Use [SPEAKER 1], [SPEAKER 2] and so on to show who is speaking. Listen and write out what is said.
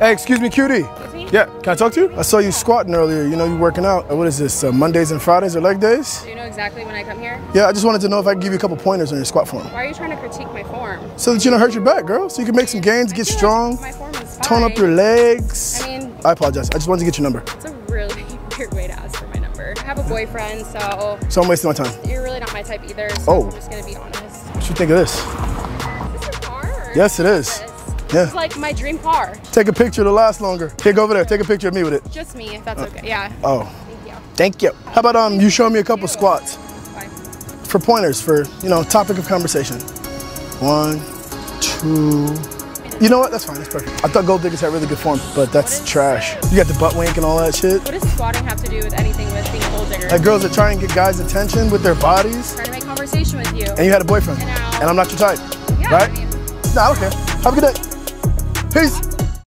[SPEAKER 1] Hey, excuse me, cutie.
[SPEAKER 2] me?
[SPEAKER 1] Yeah, can I talk to you? I saw you squatting earlier. You know, you working out. What is this? Uh, Mondays and Fridays or leg days?
[SPEAKER 2] Do you know exactly when I come here?
[SPEAKER 1] Yeah, I just wanted to know if I could give you a couple pointers on your squat form,
[SPEAKER 2] Why are you trying to critique my form?
[SPEAKER 1] so that you don't hurt your back, girl. So you can make some gains, get
[SPEAKER 2] I like
[SPEAKER 1] strong,
[SPEAKER 2] my form is
[SPEAKER 1] tone up your legs.
[SPEAKER 2] I mean-
[SPEAKER 1] I apologize. I just wanted to get your number,
[SPEAKER 2] It's a really weird way to ask for my number. I have a boyfriend, so
[SPEAKER 1] so I'm wasting my time.
[SPEAKER 2] you're really not my type either. So
[SPEAKER 1] Oh.
[SPEAKER 2] I'm just gonna be honest.
[SPEAKER 1] What you think of this?
[SPEAKER 2] Is this your car?
[SPEAKER 1] Yes, it is.
[SPEAKER 2] This?
[SPEAKER 1] Yeah.
[SPEAKER 2] It's like my dream car.
[SPEAKER 1] Take a picture to last longer. Here, go over there. Take a picture of me with it.
[SPEAKER 2] Just me, if that's okay. Yeah.
[SPEAKER 1] Oh,
[SPEAKER 2] Thank you.
[SPEAKER 1] thank you. How about um, you show me a couple squats
[SPEAKER 2] Bye.
[SPEAKER 1] for pointers for you know topic of conversation. One, two. You know what? That's fine. That's perfect. I thought gold diggers had really good form, but that's
[SPEAKER 2] What is-
[SPEAKER 1] trash. You got the butt wink and all that shit.
[SPEAKER 2] What does squatting have to do with anything with being gold digger?
[SPEAKER 1] Like girls that try and get guys' attention with their bodies, I'm
[SPEAKER 2] trying to make conversation with you.
[SPEAKER 1] and you had a boyfriend,
[SPEAKER 2] I know.
[SPEAKER 1] and I'm not your type,
[SPEAKER 2] yeah,
[SPEAKER 1] right?
[SPEAKER 2] I mean,
[SPEAKER 1] Nah, okay. Have a good day. Peace.